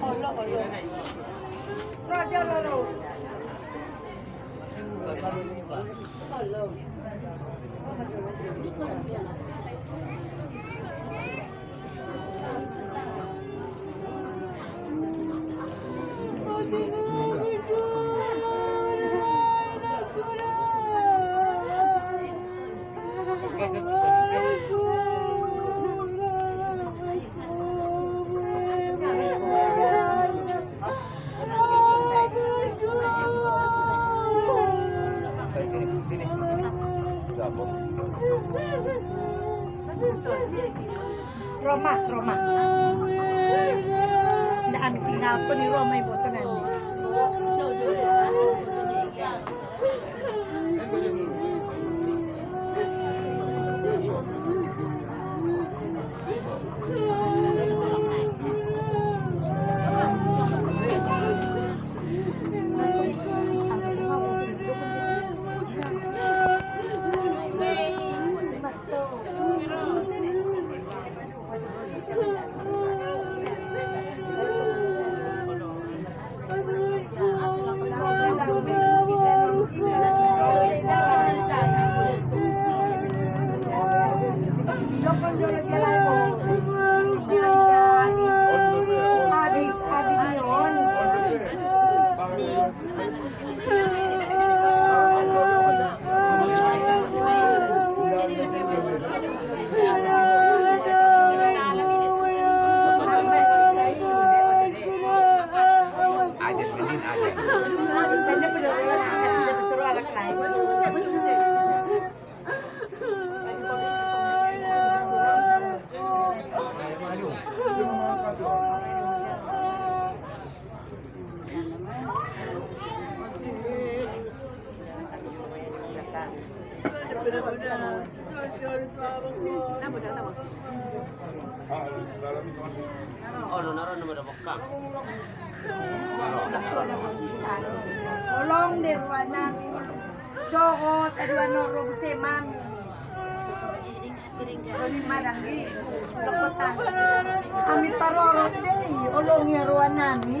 好了，好了，那叫，了。Naman ang bakang. Tolong deh ruana. Joko tadua norong se mami. Roni madangi. Lokotan. Ami parorot deh. Olong ya ruana ni.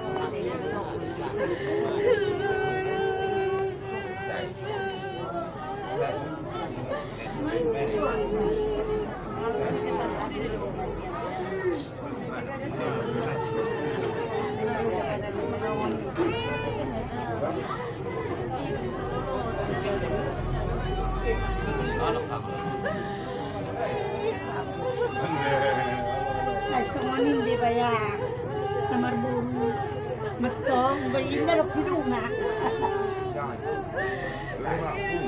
Ay, sumanin di ba? องไปยิ้มได้หรอกที่ดุนะได้เรียกว่าอุ้ม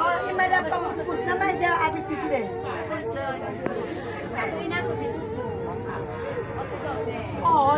Oh, ini ada pengukus nama aja abis itu deh. Pengukus deh. Tapi nak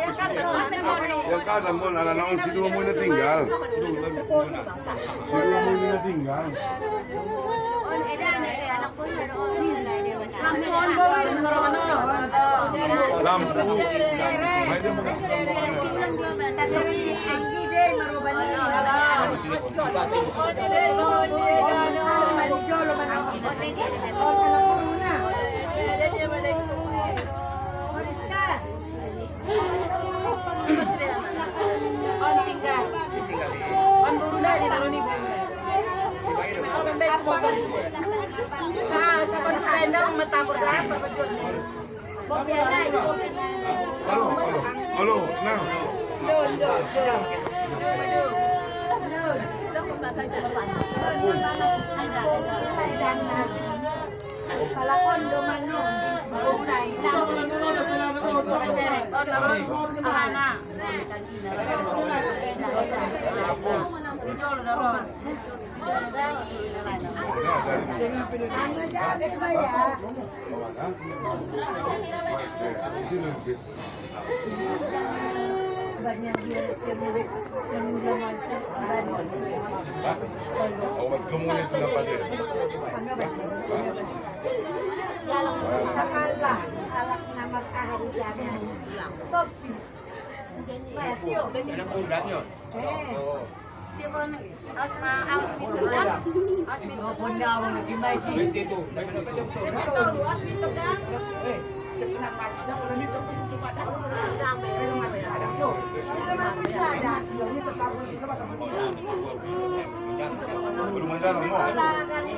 ya na casa mo, ala naon si Dua mo na tinggal. Si Dua mo na tinggal. On eda na eda anak ko pero on na eda wala. Lampon ba rin mo ano? Lampu. Nah, sabar kalender mata berdarah perbetulan. Halo, halo, halo, nah. No, no, no. No, no. Na ya? Banyak dia terlirik na. Eh. Asma aus? Baru menjalan 20.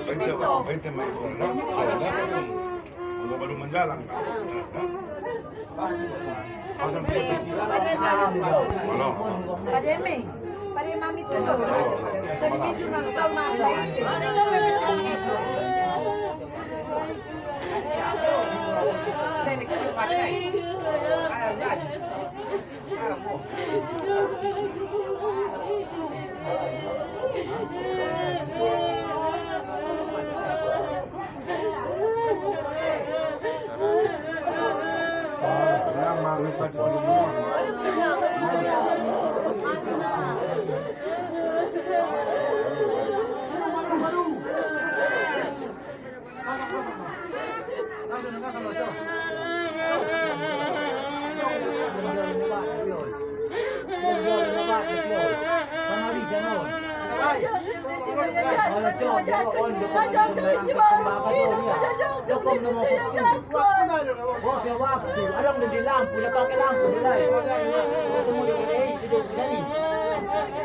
20 no? Kalau baru menjalan. Pasang Pare mami? Yang magrifat Waktu waktu, orang di lampu, udah pakai lampu mulai. Ketemu di tidur dari. Ini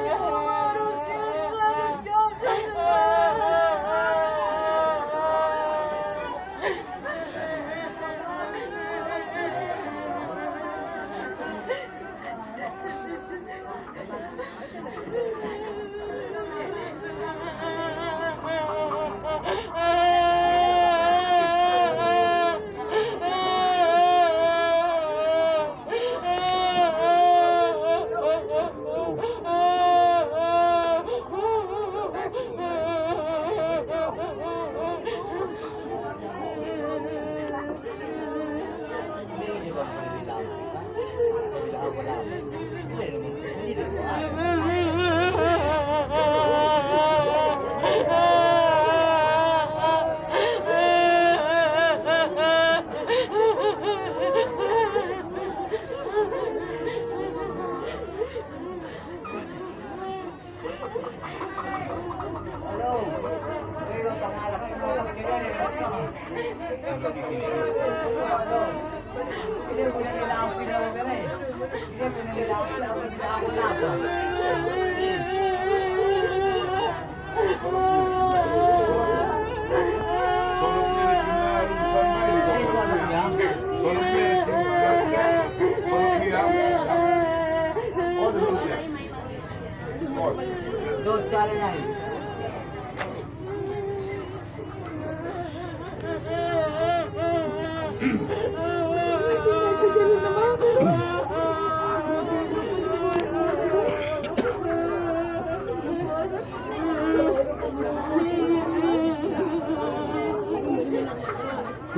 Don't tell me.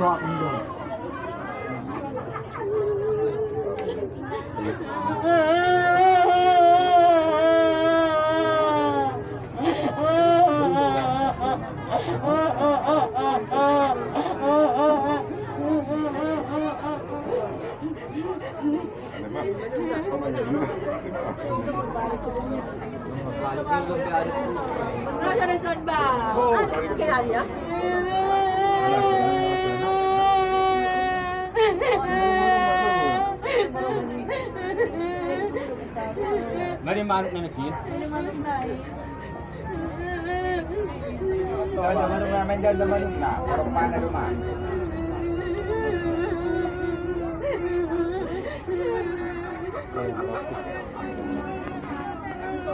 drop and go. 아, 잘했어, 임마. 아, 어떻게 난리야? Mali maruk na nagkiyo? Mali maruk na Doon naman naman doon naman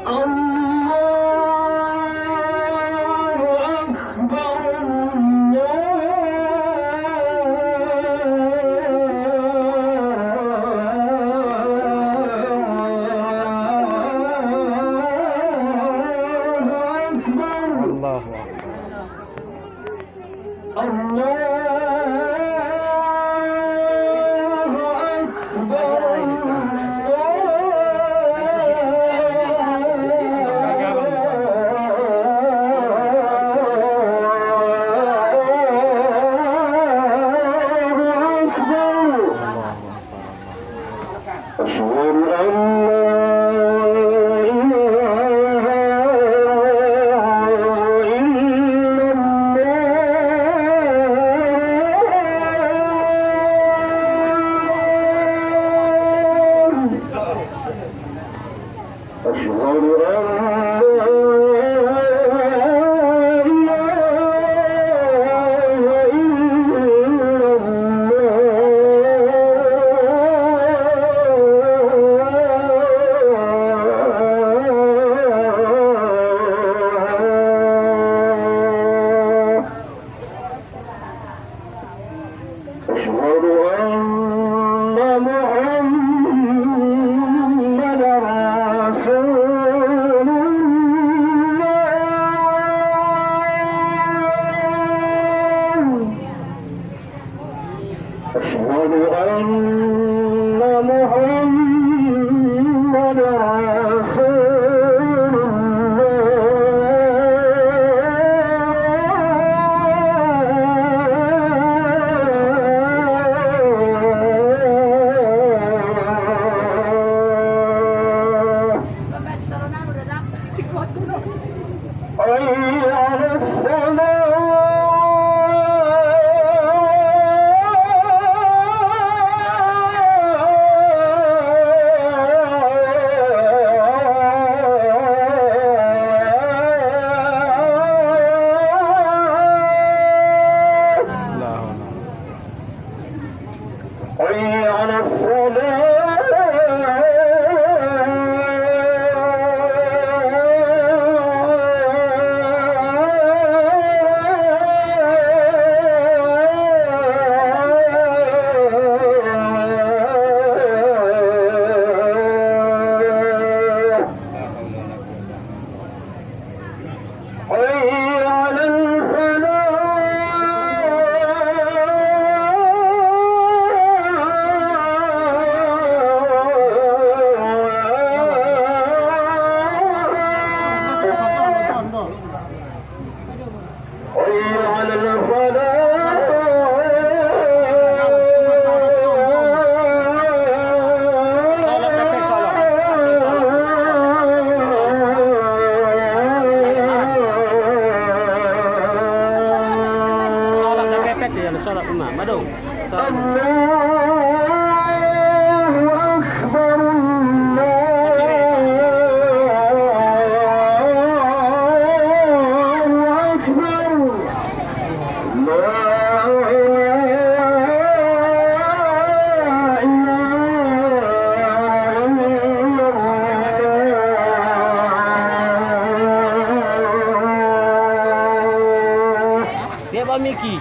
Oh World War لا إله إلا الله Dia bawa Miki.